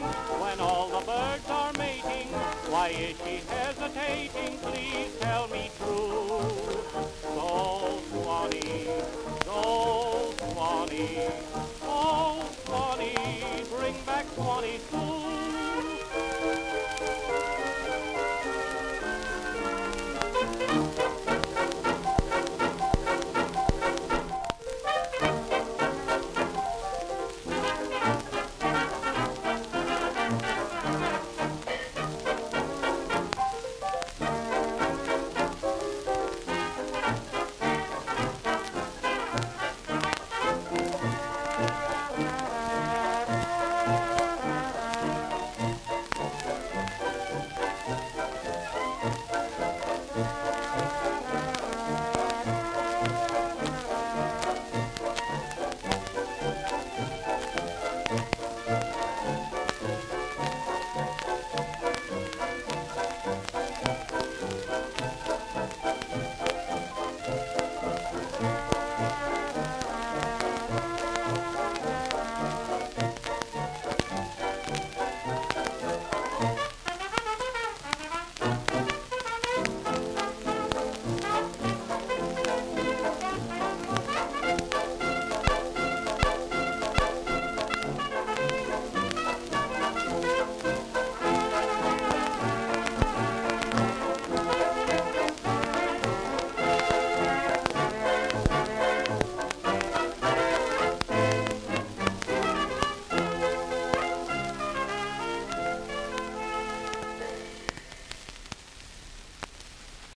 when all the birds are mating. Why is she hesitating? Please tell me true. Go, Swanee, go, Swanee.